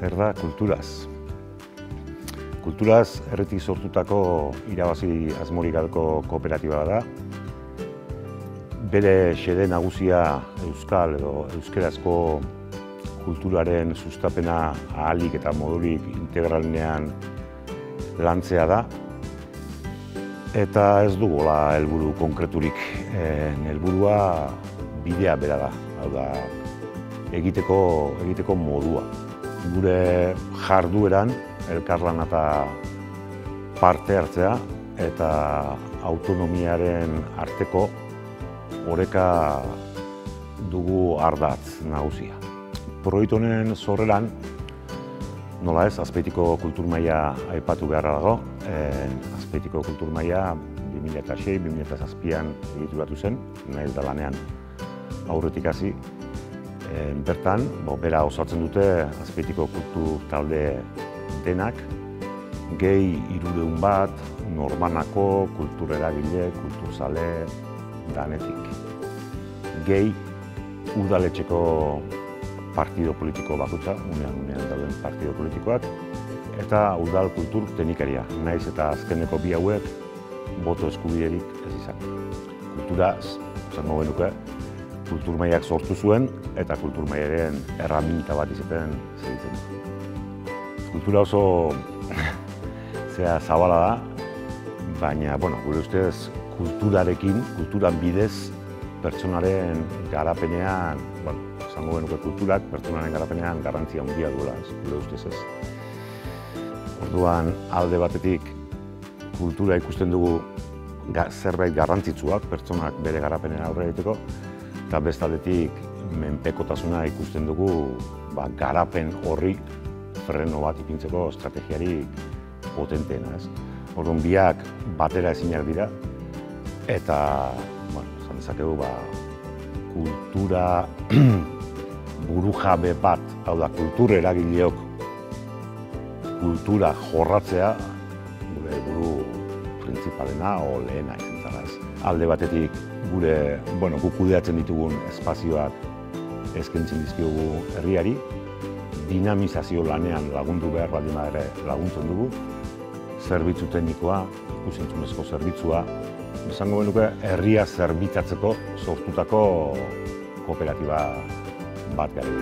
da kulturaz. Kulturaz erretik sortutako irabazi asmorik gabeko kooperatiba da. Bere xede nagusia euskal edo euskerazko kulturaren sustapena ahalik eta modurik integralnean lantzea da. Eta ez dugola helburu konkreturik. helburua bidea bera da. Hau da, egiteko, egiteko modua. Gure jardueran elkarlan eta parte hartzea eta autonomiaren arteko oreka dugu ardatz nagusia. Proiektu honen zorreran, nola ez, azpeitiko kultur maila aipatu beharra dago. E, azpeitiko kultur maila 2006-2006an egituratu zen, nahiz da lanean aurretik hasi bertan, bo, bera osatzen dute azpeitiko kultur talde denak, gehi irudeun bat, normanako, kultureragile, kulturzale, danetik. Gehi udaletxeko partido politiko bakutza, unean unean dauden partido politikoak, eta udal kultur tenikaria, naiz eta azkeneko bi hauek boto eskubiderik ez izan. Kultura, zango benuke, kultur mailak sortu zuen eta kultur mailaren erraminta bat izaten segitzen. Kultura oso zea zabala da, baina, bueno, gure ustez, kulturarekin, kulturan bidez, pertsonaren garapenean, bueno, esango benuke kulturak, pertsonaren garapenean garrantzia handia duela, gure ustez ez. Orduan, alde batetik, kultura ikusten dugu zerbait garrantzitsuak, pertsonak bere garapenen aurre egiteko, eta bestaldetik menpekotasuna ikusten dugu ba, garapen horri freno bat ipintzeko estrategiari potenteena, ez? Orduan biak batera ezinak dira eta, bueno, esan dezakegu, ba, kultura burujabe bat, hau da, kultur eragileok kultura jorratzea gure buru printzipalena o lehena izan zara, ez? Alde batetik gure, bueno, guk kudeatzen ditugun espazioak eskaintzen dizkiogu herriari, dinamizazio lanean lagundu behar baldin ere laguntzen dugu, zerbitzu teknikoa, ikusentzunezko zerbitzua, esango benuke herria zerbitzatzeko sortutako kooperatiba bat garen.